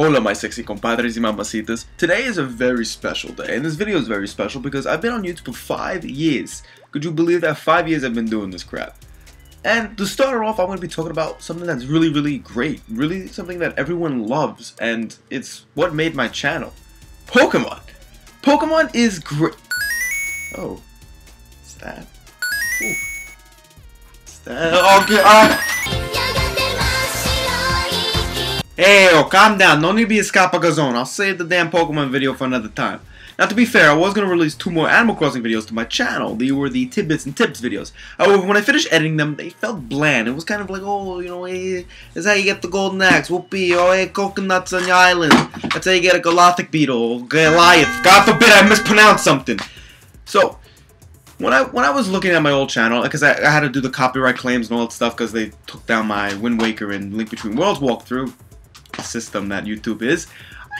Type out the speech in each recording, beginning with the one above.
Hola my sexy compadres y mamacitas. Today is a very special day and this video is very special because I've been on YouTube for 5 years. Could you believe that 5 years I've been doing this crap? And to start off I'm going to be talking about something that's really really great. Really something that everyone loves and it's what made my channel. Pokemon! Pokemon is great. Oh. What's that? Ooh. What's that? Okay, uh Hey, calm down. No need to be a scapagazon. I'll save the damn Pokemon video for another time. Now, to be fair, I was going to release two more Animal Crossing videos to my channel. They were the Tidbits and Tips videos. However, when I finished editing them, they felt bland. It was kind of like, oh, you know, eh, hey, this is how you get the Golden Axe. Whoopee, oh, hey, coconuts on your island. That's how you get a Galactic Beetle, Goliath. God forbid I mispronounced something. So, when I when I was looking at my old channel, because I, I, had to do the copyright claims and all that stuff because they took down my Wind Waker and Link Between Worlds walkthrough, system that YouTube is,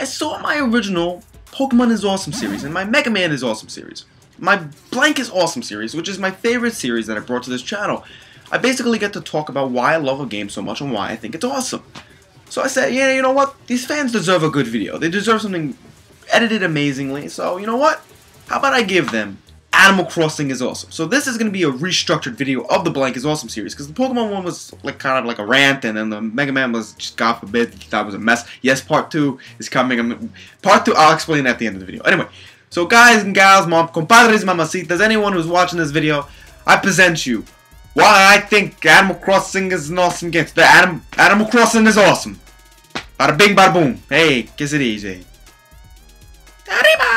I saw my original Pokemon is Awesome series and my Mega Man is Awesome series. My Blank is Awesome series, which is my favorite series that I brought to this channel. I basically get to talk about why I love a game so much and why I think it's awesome. So I said, yeah, you know what? These fans deserve a good video. They deserve something edited amazingly. So, you know what? How about I give them Animal Crossing is awesome. So this is going to be a restructured video of the Blank is Awesome series because the Pokemon one was like kind of like a rant and then the Mega Man was just God forbid that was a mess. Yes, part two is coming. Part two, I'll explain at the end of the video. Anyway, so guys and gals, mom, compadres, mamacitas, anyone who's watching this video, I present you why I think Animal Crossing is an awesome game. The Anim Animal Crossing is awesome. Bada bing, bada boom. Hey, kiss it easy. Arriba!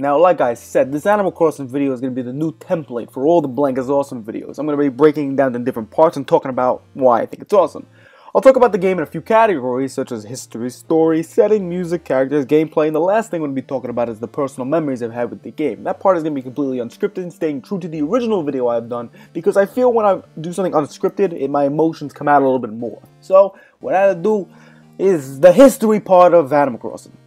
Now, like I said, this Animal Crossing video is going to be the new template for all the Blank is Awesome videos. I'm going to be breaking down the different parts and talking about why I think it's awesome. I'll talk about the game in a few categories such as history, story, setting, music, characters, gameplay, and the last thing I'm going to be talking about is the personal memories I've had with the game. That part is going to be completely unscripted and staying true to the original video I've done because I feel when I do something unscripted, it, my emotions come out a little bit more. So, what I do is the history part of Animal Crossing.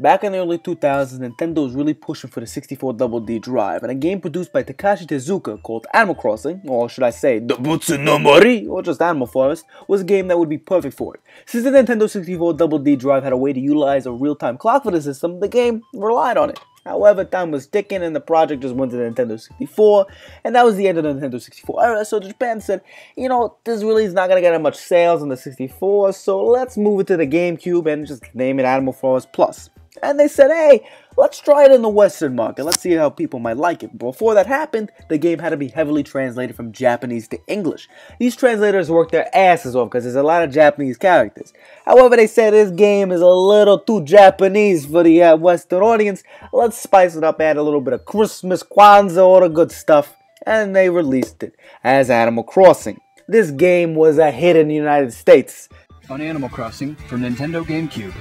Back in the early 2000s, Nintendo was really pushing for the 64 Double D drive, and a game produced by Takashi Tezuka called Animal Crossing, or should I say, Dobutsu no Mori, or just Animal Forest, was a game that would be perfect for it. Since the Nintendo 64 Double D drive had a way to utilize a real-time clock for the system, the game relied on it. However, time was ticking and the project just went to the Nintendo 64, and that was the end of the Nintendo 64 era. So Japan said, you know, this really is not going to get much sales on the 64, so let's move it to the GameCube and just name it Animal Forest Plus. And they said, hey, let's try it in the Western market. Let's see how people might like it. Before that happened, the game had to be heavily translated from Japanese to English. These translators worked their asses off because there's a lot of Japanese characters. However, they said this game is a little too Japanese for the uh, Western audience. Let's spice it up, add a little bit of Christmas, Kwanzaa, all the good stuff. And they released it as Animal Crossing. This game was a hit in the United States. On Animal Crossing for Nintendo GameCube.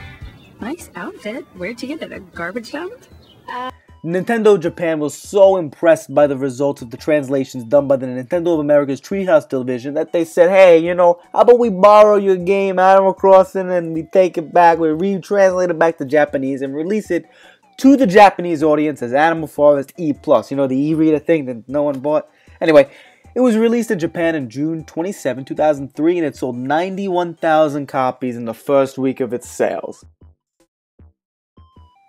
Nice outfit. Where'd you get it? A garbage dump? Uh Nintendo Japan was so impressed by the results of the translations done by the Nintendo of America's Treehouse division that they said, hey, you know, how about we borrow your game Animal Crossing and we take it back, we retranslate it back to Japanese and release it to the Japanese audience as Animal Forest E+. Plus. You know, the e-reader thing that no one bought? Anyway, it was released in Japan in June 27, 2003 and it sold 91,000 copies in the first week of its sales.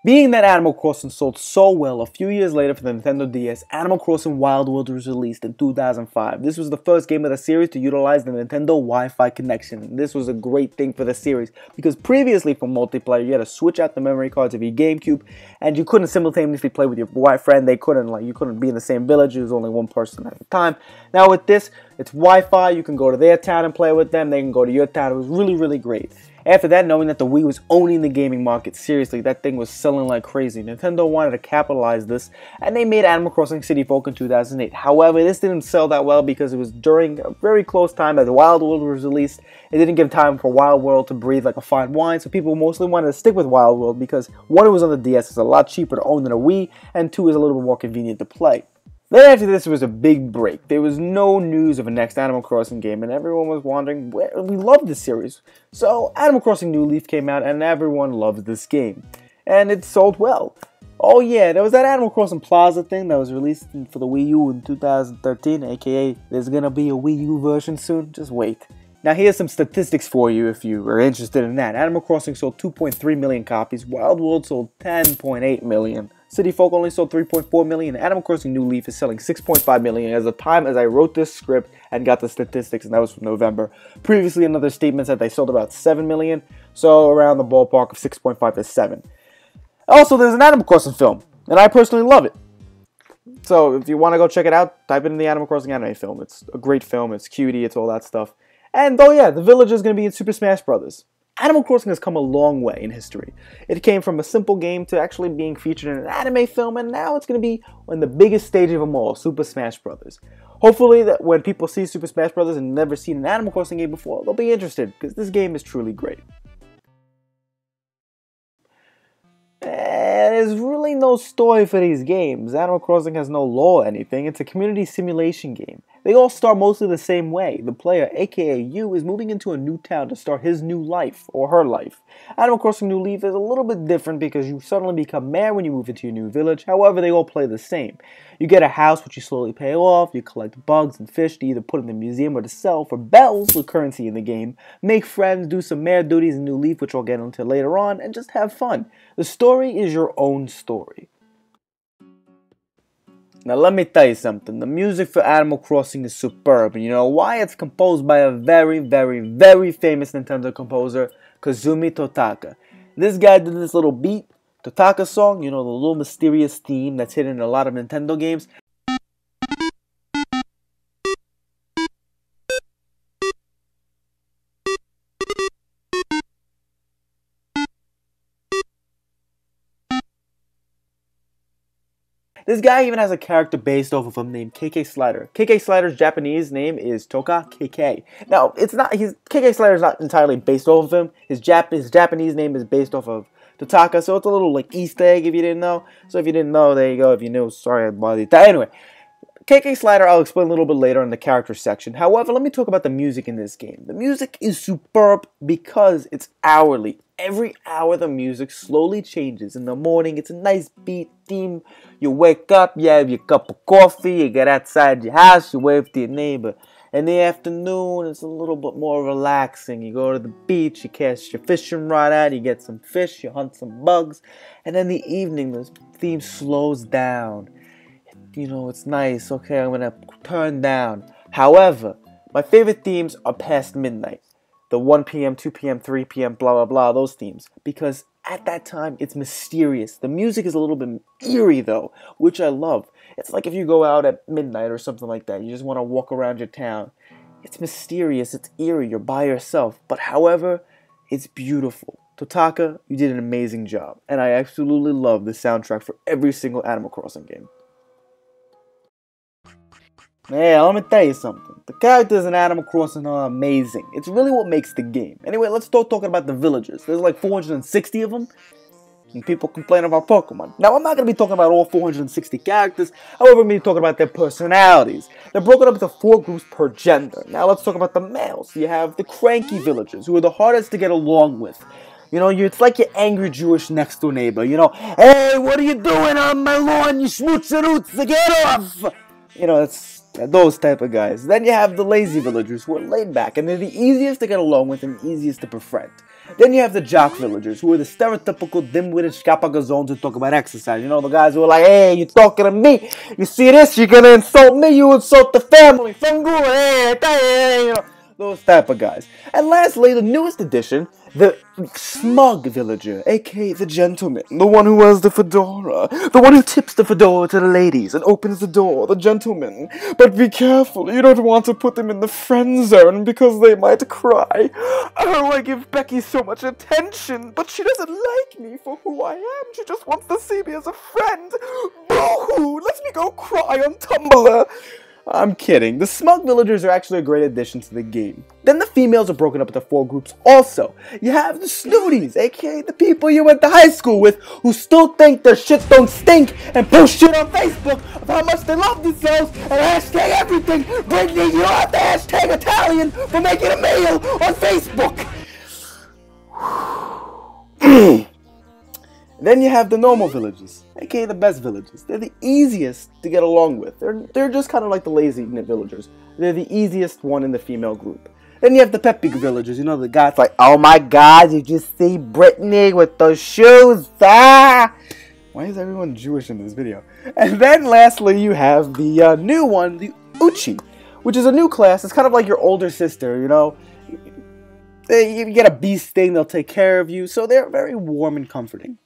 Being that Animal Crossing sold so well, a few years later for the Nintendo DS, Animal Crossing Wild World was released in 2005. This was the first game of the series to utilize the Nintendo Wi-Fi connection. This was a great thing for the series because previously for multiplayer you had to switch out the memory cards of your GameCube and you couldn't simultaneously play with your white friend. They couldn't like you couldn't be in the same village. There was only one person at a time. Now with this, it's Wi-Fi. You can go to their town and play with them. They can go to your town. It was really really great. After that, knowing that the Wii was owning the gaming market seriously, that thing was selling like crazy. Nintendo wanted to capitalize this, and they made Animal Crossing City Folk in 2008. However, this didn't sell that well because it was during a very close time that Wild World was released. It didn't give time for Wild World to breathe like a fine wine, so people mostly wanted to stick with Wild World because one, it was on the DS, it's a lot cheaper to own than a Wii, and two, is a little bit more convenient to play. Then after this was a big break. There was no news of a next Animal Crossing game, and everyone was wondering where we love this series. So Animal Crossing New Leaf came out, and everyone loved this game, and it sold well. Oh yeah, there was that Animal Crossing Plaza thing that was released for the Wii U in 2013, aka there's gonna be a Wii U version soon. Just wait. Now here's some statistics for you if you are interested in that. Animal Crossing sold 2.3 million copies, Wild World sold 10.8 million. City Folk only sold 3.4 million. Animal Crossing New Leaf is selling 6.5 million as the time as I wrote this script and got the statistics, and that was from November. Previously, another statement said they sold about 7 million, so around the ballpark of 6.5 to 7. Also, there's an Animal Crossing film, and I personally love it. So if you want to go check it out, type in the Animal Crossing anime film. It's a great film. It's cutie. It's all that stuff. And oh yeah, the village is going to be in Super Smash Bros. Animal Crossing has come a long way in history. It came from a simple game to actually being featured in an anime film, and now it's going to be on the biggest stage of them all, Super Smash Bros. Hopefully, that when people see Super Smash Bros. and never seen an Animal Crossing game before, they'll be interested because this game is truly great. there's really no story for these games. Animal Crossing has no lore or anything. It's a community simulation game. They all start mostly the same way. The player, aka you, is moving into a new town to start his new life, or her life. Animal Crossing New Leaf is a little bit different because you suddenly become mayor when you move into your new village, however, they all play the same. You get a house which you slowly pay off, you collect bugs and fish to either put in the museum or to sell for bells, the currency in the game, make friends, do some mayor duties in New Leaf, which I'll get into later on, and just have fun. The story is your own story. Now let me tell you something, the music for Animal Crossing is superb, and you know why? It's composed by a very, very, very famous Nintendo composer, Kazumi Totaka. This guy did this little beat, Totaka song, you know, the little mysterious theme that's hidden in a lot of Nintendo games. This guy even has a character based off of him named KK Slider. KK Slider's Japanese name is Totakeke. Now, it's not his KK Slider's not entirely based off of him. His Jap his Japanese name is based off of Totaka, so it's a little like Easter egg if you didn't know. So if you didn't know, there you go. If you knew, sorry about it. Anyway, KK Slider I'll explain a little bit later in the character section. However, let me talk about the music in this game. The music is superb because it's hourly every hour the music slowly changes. In the morning, it's a nice beat theme. You wake up, you have your cup of coffee, you get outside your house, you wave to your neighbor. In the afternoon, it's a little bit more relaxing. You go to the beach, you cast your fishing rod out, you get some fish, you hunt some bugs. And in the evening, the theme slows down. You know, it's nice. Okay, I'm gonna turn down. However, my favorite themes are past midnight the 1 p.m., 2 p.m., 3 p.m., blah, blah, blah, those themes. Because at that time, it's mysterious. The music is a little bit eerie, though, which I love. It's like if you go out at midnight or something like that, you just want to walk around your town. It's mysterious, it's eerie, you're by yourself. But however, it's beautiful. Totaka, you did an amazing job. And I absolutely love the soundtrack for every single Animal Crossing game. Yeah, let me tell you something. The characters in Animal Crossing are amazing. It's really what makes the game. Anyway, let's start talking about the villagers. There's like 460 of them. And people complain about Pokemon. Now, I'm not going to be talking about all 460 characters. However, I'm going to be talking about their personalities. They're broken up into four groups per gender. Now, let's talk about the males. You have the cranky villagers, who are the hardest to get along with. You know, you, it's like your angry Jewish next door neighbor. You know, hey, what are you doing on my lawn, you schmutzer Get off! You know, it's those type of guys. Then you have the lazy villagers who are laid back and they're the easiest to get along with and easiest to befriend. Then you have the jock villagers who are the stereotypical dim-witted scapagazones who talk about exercise. You know, the guys who are like, hey, you talking to me? You see this? You're gonna insult me? You insult the family. Hey, you know, those type of guys. And lastly, the newest addition the smug villager, aka the gentleman, the one who wears the fedora, the one who tips the fedora to the ladies and opens the door, the gentleman. But be careful, you don't want to put them in the friend zone because they might cry. Oh, I give Becky so much attention, but she doesn't like me for who I am. She just wants to see me as a friend. Boo-hoo! Let me go cry on Tumblr. I'm kidding. The smug villagers are actually a great addition to the game. Then the females are broken up into four groups also. You have the snooties, aka the people you went to high school with who still think their shit don't stink and post shit on Facebook of how much they love themselves and hashtag everything. Brittany, you don't have to hashtag Italian for making a meal on Facebook. Then you have the normal villages, aka the best villages. They're the easiest to get along with. They're, they're just kind of like the lazy villagers. They're the easiest one in the female group. Then you have the peppy villagers, you know, the guys like, oh my god, you just see Brittany with those shoes, ah! Why is everyone Jewish in this video? And then lastly, you have the uh, new one, the Uchi, which is a new class. It's kind of like your older sister, you know? You get a bee sting, they'll take care of you, so they're very warm and comforting.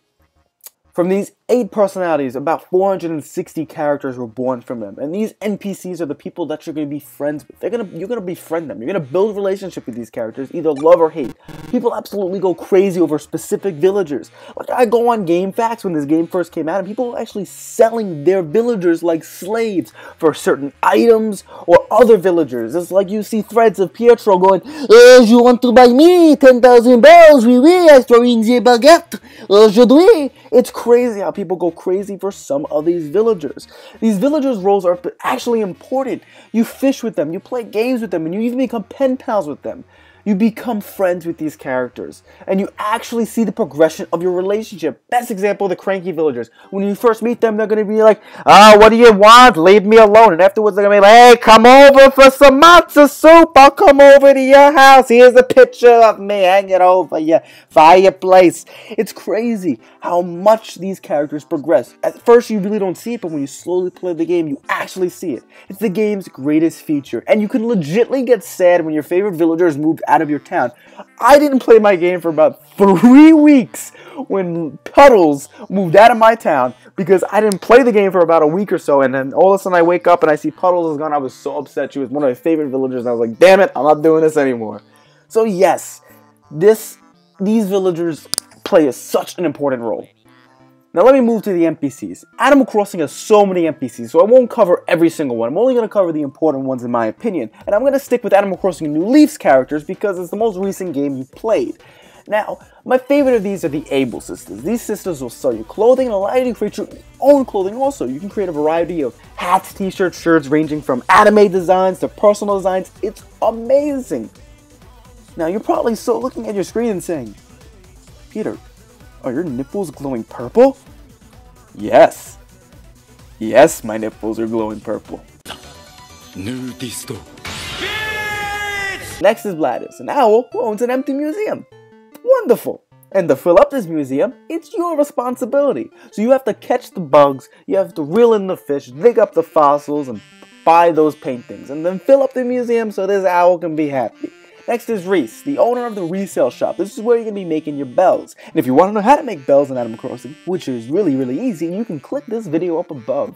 From these eight personalities, about 460 characters were born from them, and these NPCs are the people that you're going to be friends with. They're gonna, you're going to befriend them. You're going to build a relationship with these characters, either love or hate. People absolutely go crazy over specific villagers. Like I go on GameFAQs when this game first came out, and people are actually selling their villagers like slaves for certain items or other villagers. It's like you see threads of Pietro going, "Oh, you want to buy me 10,000 bells? Oui, oui, I throw in the baguette. Aujourd'hui." It's crazy how people go crazy for some of these villagers. These villagers' roles are actually important. You fish with them, you play games with them, and you even become pen pals with them. You become friends with these characters, and you actually see the progression of your relationship. Best example, the cranky villagers. When you first meet them, they're gonna be like, "Ah, oh, what do you want? Leave me alone." And afterwards, they're gonna be like, "Hey, come over for some matzo soup. I'll come over to your house. Here's a picture of me hanging over your fireplace." It's crazy how much these characters progress. At first, you really don't see it, but when you slowly play the game, you actually see it. It's the game's greatest feature, and you can legitly get sad when your favorite villagers moved out of your town. I didn't play my game for about three weeks when Puddles moved out of my town because I didn't play the game for about a week or so, and then all of a sudden I wake up and I see Puddles is gone. I was so upset. She was one of my favorite villagers, and I was like, damn it, I'm not doing this anymore. So yes, this these villagers play such an important role. Now let me move to the NPCs. Animal Crossing has so many NPCs, so I won't cover every single one. I'm only going to cover the important ones in my opinion. And I'm going to stick with Animal Crossing New Leaf's characters because it's the most recent game you played. Now, my favorite of these are the Able Sisters. These sisters will sell you clothing and allow you to create your own clothing also. You can create a variety of hats, t-shirts, shirts ranging from anime designs to personal designs. It's amazing. Now, you're probably still looking at your screen and saying, Peter, are your nipples glowing purple? Yes. Yes, my nipples are glowing purple. Nudisto. Next is Blathers, an owl who owns an empty museum. Wonderful. And to fill up this museum, it's your responsibility. So you have to catch the bugs, you have to reel in the fish, dig up the fossils, and buy those paintings, and then fill up the museum so this owl can be happy. Next is Reese, the owner of the resale shop. This is where you're going to be making your bells. And if you want to know how to make bells in Animal Crossing, which is really, really easy, you can click this video up above.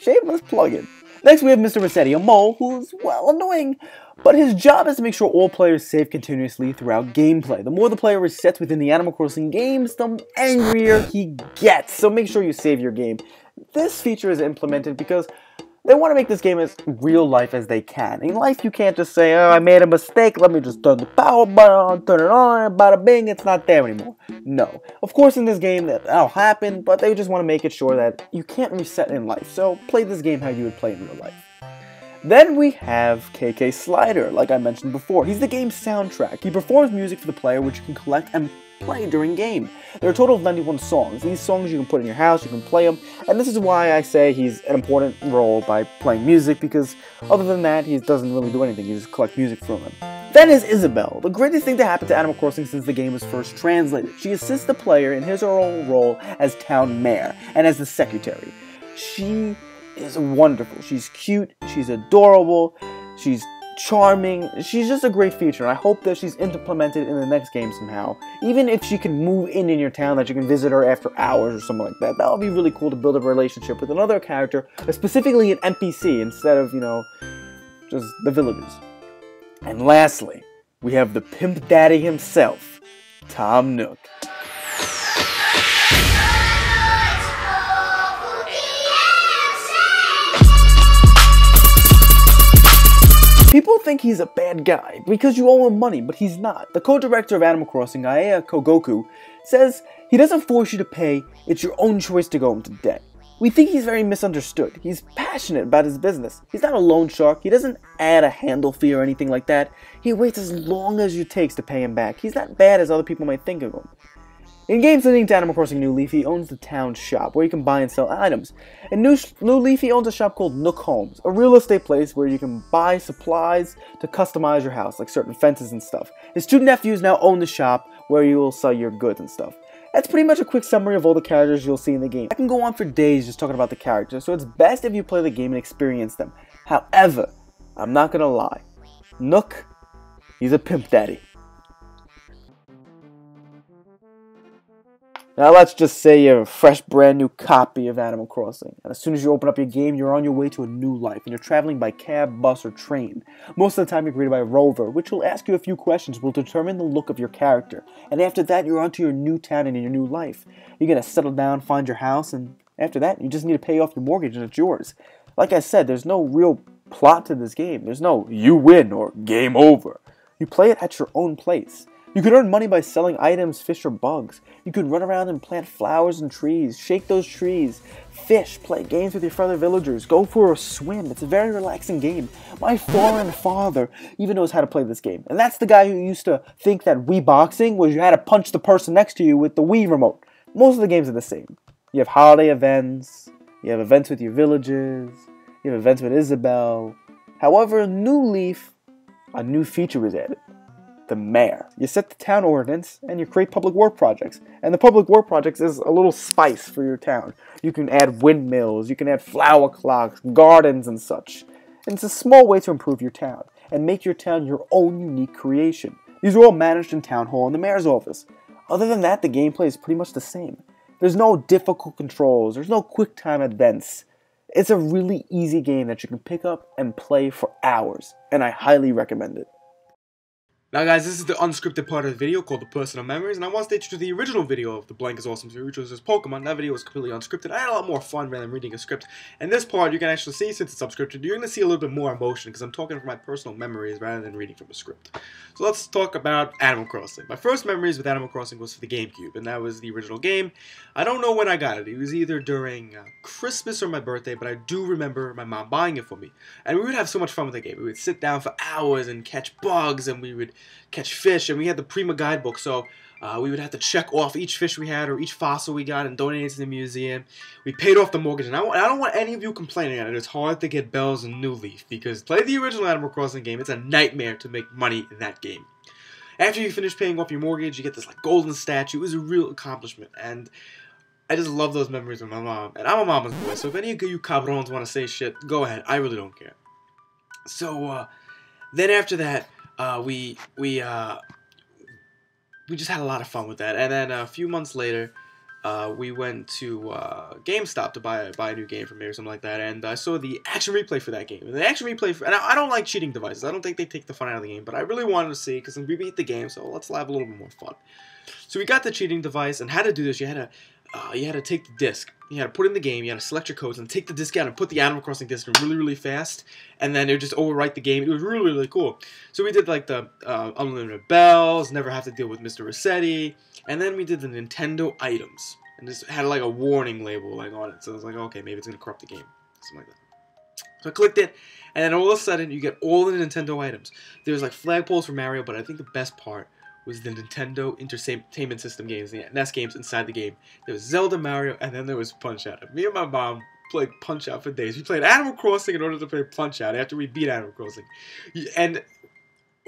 Shameless plug-in. Next we have Mr. Resetti, a mole who's, well, annoying, but his job is to make sure all players save continuously throughout gameplay. The more the player resets within the Animal Crossing games, the angrier he gets, so make sure you save your game. This feature is implemented because they want to make this game as real life as they can. In life, you can't just say, oh, I made a mistake, let me just turn the power button on, turn it on, and bada bing, it's not there anymore. No. Of course, in this game, that'll happen, but they just want to make it sure that you can't reset in life. So, play this game how you would play in real life. Then we have KK Slider, like I mentioned before. He's the game's soundtrack. He performs music for the player, which you can collect and play during game. There are a total of 91 songs. These songs you can put in your house, you can play them, and this is why I say he's an important role by playing music, because other than that, he doesn't really do anything, you just collect music from him. Then is Isabelle, the greatest thing to happen to Animal Crossing since the game was first translated. She assists the player in his or her role as town mayor, and as the secretary. She is wonderful. She's cute, she's adorable, she's charming. She's just a great feature, and I hope that she's implemented in the next game somehow. Even if she can move in in your town, that you can visit her after hours or something like that. That would be really cool to build a relationship with another character, specifically an NPC, instead of, you know, just the villagers. And lastly, we have the pimp daddy himself, Tom Nook. People think he's a bad guy because you owe him money, but he's not. The co-director of Animal Crossing, Aya Kyogoku, says he doesn't force you to pay, it's your own choice to go into debt. We think he's very misunderstood. He's passionate about his business. He's not a loan shark. He doesn't add a handle fee or anything like that. He waits as long as it takes to pay him back. He's not bad as other people might think of him. In games linked to Animal Crossing New Leaf, he owns the town shop where you can buy and sell items. In New, New Leaf, he owns a shop called Nook Homes, a real estate place where you can buy supplies to customize your house, like certain fences and stuff. His two nephews now own the shop where you will sell your goods and stuff. That's pretty much a quick summary of all the characters you'll see in the game. I can go on for days just talking about the characters, so it's best if you play the game and experience them. However, I'm not gonna lie. Nook, he's a pimp daddy. Now let's just say you have a fresh brand new copy of Animal Crossing, and as soon as you open up your game, you're on your way to a new life, and you're traveling by cab, bus, or train. Most of the time you're greeted by a rover, which will ask you a few questions, will determine the look of your character, and after that you're onto your new town and your new life. You're gonna settle down, find your house, and after that you just need to pay off your mortgage and it's yours. Like I said, there's no real plot to this game. There's no you win or game over. You play it at your own place. You could earn money by selling items, fish, or bugs. You could run around and plant flowers and trees, shake those trees, fish, play games with your fellow villagers, go for a swim. It's a very relaxing game. My foreign father even knows how to play this game. And that's the guy who used to think that Wii boxing was you had to punch the person next to you with the Wii remote. Most of the games are the same. You have holiday events, you have events with your villages, you have events with Isabelle. However, New Leaf, a new feature was added the mayor. You set the town ordinance and you create public work projects. And the public work projects is a little spice for your town. You can add windmills, you can add flower clocks, gardens, and such. And it's a small way to improve your town and make your town your own unique creation. These are all managed in Town Hall and the mayor's office. Other than that, the gameplay is pretty much the same. There's no difficult controls, there's no quick time events. It's a really easy game that you can pick up and play for hours, and I highly recommend it. Now guys, this is the unscripted part of the video called the Personal Memories, and I want to take you to the original video of the Blank is Awesome series, which was Pokemon. That video was completely unscripted. I had a lot more fun rather than reading a script. And this part, you can actually see, since it's unscripted, you're going to see a little bit more emotion, because I'm talking from my personal memories rather than reading from a script. So let's talk about Animal Crossing. My first memories with Animal Crossing was for the GameCube, and that was the original game. I don't know when I got it. It was either during uh, Christmas or my birthday, but I do remember my mom buying it for me. And we would have so much fun with the game. We would sit down for hours and catch bugs, and we would catch fish, and we had the Prima guidebook, so uh, we would have to check off each fish we had or each fossil we got and donate it to the museum. We paid off the mortgage, and I, I don't want any of you complaining on it. It's hard to get bells and New Leaf because play the original Animal Crossing game. It's a nightmare to make money in that game. After you finish paying off your mortgage, you get this like golden statue. It was a real accomplishment, and I just love those memories with my mom. And I'm a mama's boy, so if any of you cabrons want to say shit, go ahead. I really don't care. So uh, then after that, uh, we we uh, we just had a lot of fun with that. And then a few months later, uh, we went to uh, GameStop to buy buy a new game for me or something like that, and I saw the action replay for that game. And the action replay, for, and I, I don't like cheating devices. I don't think they take the fun out of the game, but I really wanted to see because we beat the game, so let's have a little bit more fun. So we got the cheating device, and how to do this? You had to uh, you had to take the disc, you had to put in the game, you had to select your codes, and take the disc out and put the Animal Crossing disc in really, really fast, and then it would just overwrite the game. It was really, really cool. So we did like the uh, unlimited bells, never have to deal with Mr. Resetti, and then we did the Nintendo items, and this had like a warning label like on it. So I was like, okay, maybe it's gonna corrupt the game, something like that. So I clicked it, and then all of a sudden you get all the Nintendo items. There's like flagpoles for Mario, but I think the best part was the Nintendo Entertainment System games, the NES games inside the game. There was Zelda, Mario, and then there was Punch Out. Me and my mom played Punch Out for days. We played Animal Crossing in order to play Punch Out after we beat Animal Crossing. And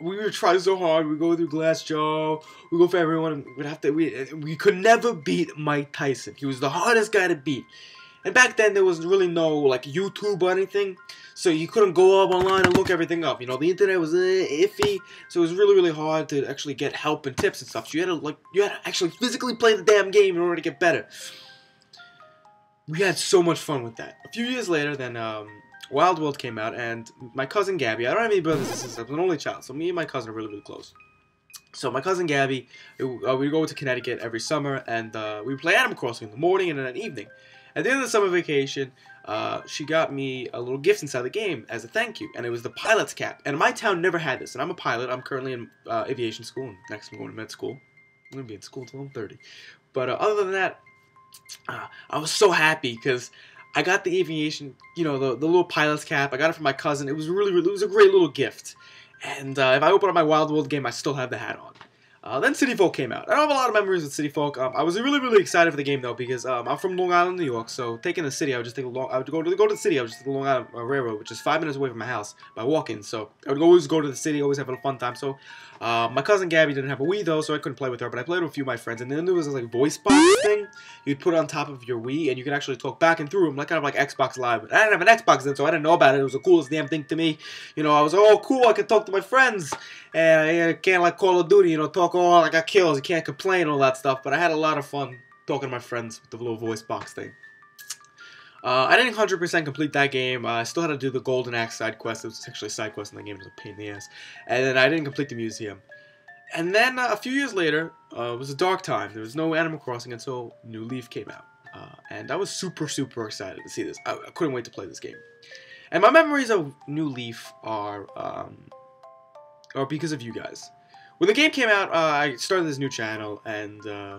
we were trying so hard. We go through Glass Joe. We go for everyone. We'd have to. We we could never beat Mike Tyson. He was the hardest guy to beat. And back then there was really no like YouTube or anything, so you couldn't go up online and look everything up. You know, the internet was uh, iffy, so it was really really hard to actually get help and tips and stuff. So you had to like you had to actually physically play the damn game in order to get better. We had so much fun with that. A few years later, then um, Wild World came out, and my cousin Gabby. I don't have any brothers and sisters. I'm an only child, so me and my cousin are really really close. So my cousin Gabby, uh, we go to Connecticut every summer, and uh, we play Animal Crossing in the morning and in the evening. At the end of the summer vacation, uh, she got me a little gift inside the game as a thank you, and it was the pilot's cap. And my town never had this, and I'm a pilot. I'm currently in uh, aviation school, and next I'm going to med school. I'm gonna be in school until I'm 30. But uh, other than that, uh, I was so happy because I got the aviation, you know, the, the little pilot's cap. I got it from my cousin. It was really, really it was a great little gift. And uh, if I open up my Wild World game, I still have the hat on. Uh, then City Folk came out. I don't have a lot of memories with City Folk. Um, I was really, really excited for the game though because um, I'm from Long Island, New York. So taking the city, I would just take a long. I would go to go to the city. I would just take the Long Island uh, Railroad, which is five minutes away from my house by walking. So I would always go to the city, always have a fun time. So uh, my cousin Gabby didn't have a Wii though, so I couldn't play with her. But I played with a few of my friends, and then there was this like voice box thing you'd put on top of your Wii, and you could actually talk back and through them, like kind of like Xbox Live. But I didn't have an Xbox then, so I didn't know about it. It was the coolest damn thing to me. You know, I was oh cool, I could talk to my friends, and I can't like Call of Duty, you know, talk oh I got kills, you can't complain, all that stuff. But I had a lot of fun talking to my friends with the little voice box thing. Uh, I didn't 100% complete that game. Uh, I still had to do the Golden Axe side quest. It was actually a side quest in the game. It was a pain in the ass. And then I didn't complete the museum. And then uh, a few years later, uh, it was a dark time. There was no Animal Crossing until New Leaf came out. Uh, and I was super, super excited to see this. I, I, couldn't wait to play this game. And my memories of New Leaf are, um, are because of you guys. When the game came out, uh, I started this new channel, and uh,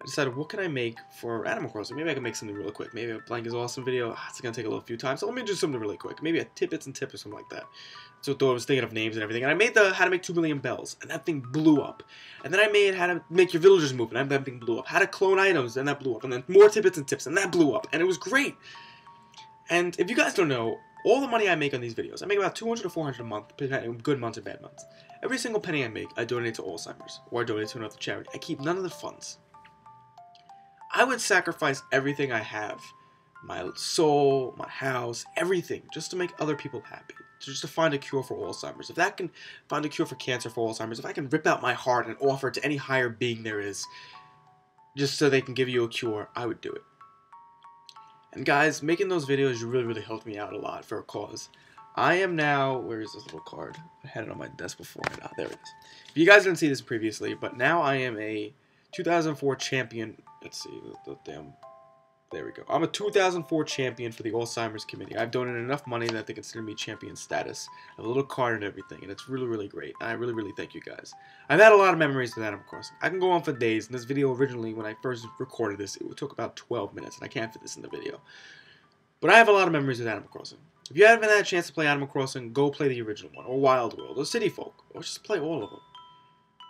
I decided, what can I make for Animal Crossing? Maybe I can make something really quick. Maybe a Blank is Awesome video. Ah, it's going to take a little few times, so let me do something really quick. Maybe a Tidbits and Tip or something like that. So I was thinking of names and everything. And I made the How to Make 2 Million Bells, and that thing blew up. And then I made How to Make Your Villagers Move, and that thing blew up. How to Clone Items, and that blew up. And then more Tidbits and Tips, and that blew up. And it was great. And if you guys don't know, all the money I make on these videos, I make about 200 to 400 a month, good months and bad months. Every single penny I make, I donate to Alzheimer's, or I donate to another charity. I keep none of the funds. I would sacrifice everything I have my soul, my house, everything just to make other people happy. Just to find a cure for Alzheimer's. If that can find a cure for cancer for Alzheimer's, if I can rip out my heart and offer it to any higher being there is, just so they can give you a cure, I would do it. And guys, making those videos really, really helped me out a lot for a cause. I am now, where is this little card? I had it on my desk before. Ah, there it is. If you guys didn't see this previously, but now I am a 2004 champion let's see, the, the damn, there we go. I'm a 2004 champion for the Alzheimer's Committee. I've donated enough money that they consider me champion status. I have a little card and everything, and it's really, really great. I really, really thank you guys. I've had a lot of memories with Animal Crossing. I can go on for days, and this video originally, when I first recorded this, it took about 12 minutes, and I can't fit this in the video. But I have a lot of memories with Animal Crossing. If you haven't had a chance to play Animal Crossing, go play the original one, or Wild World, or City Folk, or just play all of them.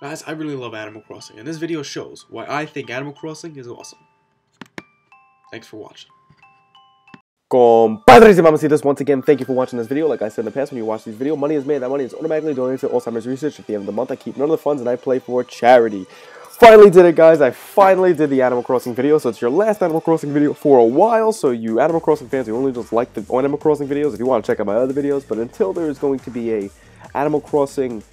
Guys, I really love Animal Crossing, and this video shows why I think Animal Crossing is awesome. Thanks for watching. Compadres y mamacitas, once again, thank you for watching this video. Like I said in the past, when you watch this video, money is made. That money is automatically donated to Alzheimer's research. At the end of the month, I keep none of the funds, and I play for charity. Finally did it, guys. I finally did the Animal Crossing video, so it's your last Animal Crossing video for a while. So you Animal Crossing fans who only just like the Animal Crossing videos, if you want to check out my other videos, but until there is going to be a Animal Crossing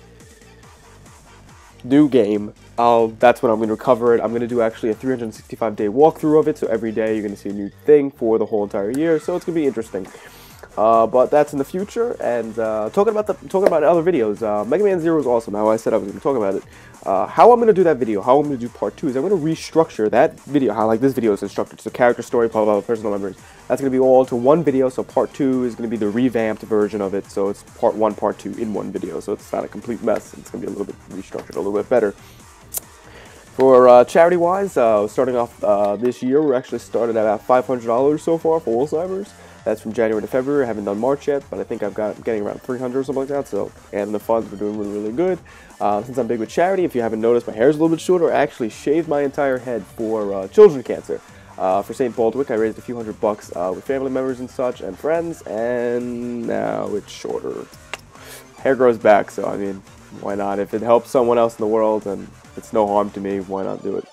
new game, I'll, that's when I'm going to cover it. I'm going to do actually a 365 day walkthrough of it, so every day you're going to see a new thing for the whole entire year, so it's going to be interesting. Uh, but that's in the future, and uh, talking about the talking about other videos, uh, Mega Man Zero is awesome. How I said I was going to talk about it. Uh, how I'm going to do that video, how I'm going to do part two, is I'm going to restructure that video, how like this video is structured, so character story, blah, blah, blah, personal memories. That's going to be all to one video, so part two is going to be the revamped version of it, so it's part one, part two in one video, so it's not a complete mess, it's going to be a little bit restructured, a little bit better. For uh, charity-wise, uh, starting off uh, this year, we're actually started at about $500 so far for Alzheimer's. That's from January to February. I haven't done March yet, but I think I've got getting around 300 or something like that. So, and the funds are doing really, really good. Uh, since I'm big with charity, if you haven't noticed, my hair is a little bit shorter. I actually shaved my entire head for uh, children cancer. Uh, for St. Baldrick, I raised a few hundred bucks uh, with family members and such and friends, and now it's shorter. Hair grows back, so I mean, why not? If it helps someone else in the world and it's no harm to me, why not do it?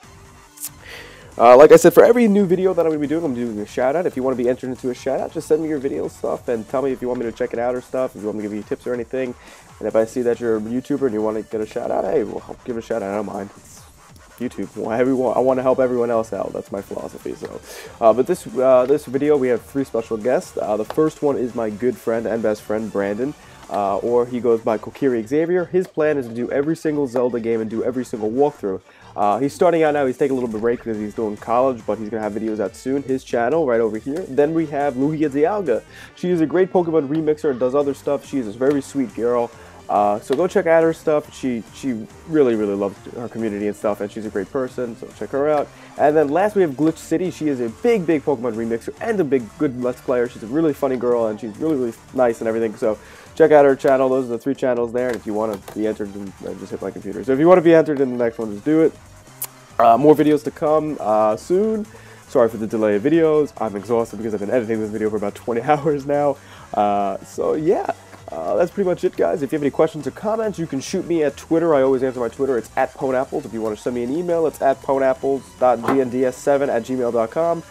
Uh, like I said, for every new video that I'm going to be doing, I'm doing a shout out. If you want to be entered into a shout out, just send me your video stuff and tell me if you want me to check it out or stuff, if you want me to give you tips or anything. And if I see that you're a YouTuber and you want to get a shout out, hey, well, I'll give a shout out. I don't mind. It's YouTube. I want to help everyone else out. That's my philosophy. So, uh, but this uh, this video we have three special guests. Uh, the first one is my good friend and best friend Brandon. uh, or he goes by Kokiri Xavier. His plan is to do every single Zelda game and do every single walkthrough. Uh, he's starting out now. He's taking a little bit break because he's doing college, but he's going to have videos out soon. His channel right over here. Then we have Lugia Dialga. She is a great Pokemon remixer and does other stuff. She is a very sweet girl. Uh, so go check out her stuff. She she really really loves her community and stuff, and she's a great person. So check her out. And then last we have Glitch City. She is a big big Pokemon remixer and a big good Let's Player. She's a really funny girl and she's really really nice and everything. So check out our channel. Those are the three channels there. And if you want to be entered, in, uh, just hit my computer. So if you want to be entered in the next one, just do it. Uh, more videos to come uh, soon. Sorry for the delay of videos. I'm exhausted because I've been editing this video for about 20 hours now. Uh, so yeah. Uh, that's pretty much it, guys. If you have any questions or comments, you can shoot me at Twitter. I always answer my Twitter. It's at Pwnapplez. If you want to send me an email, it's at poneapples.gnds7 at gmail.com.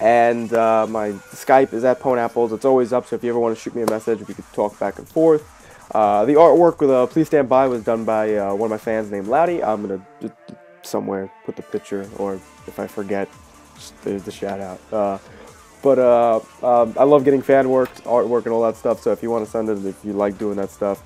And uh, my Skype is at Pwnapplez. It's always up, so if you ever want to shoot me a message, we could talk back and forth. Uh, the artwork with uh, Please Stand By was done by uh, one of my fans named Loudy. I'm going to somewhere put the picture, or if I forget, there's the shout out. Uh, but uh, um, I love getting fan work, artwork, and all that stuff. So if you want to send it, if you like doing that stuff,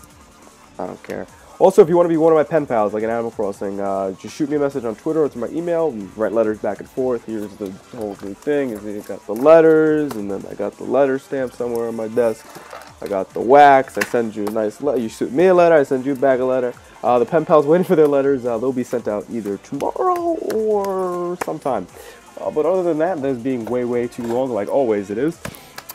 I don't care. Also, if you want to be one of my pen pals, like in Animal Crossing, uh, just shoot me a message on Twitter or to my email. We write letters back and forth. Here's the whole new thing. You got the letters, and then I got the letter stamp somewhere on my desk. I got the wax. I send you a nice letter. You shoot me a letter. I send you back a letter. Uh, the pen pals waiting for their letters. Uh, they'll be sent out either tomorrow or sometime. Uh, but other than that, this being way, way too long, like always it is,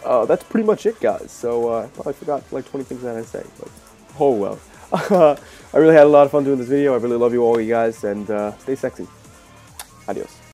uh, that's pretty much it, guys. So uh, I probably forgot like 20 things that I say, but oh well. I really had a lot of fun doing this video. I really love you all, you guys, and uh, stay sexy. Adios.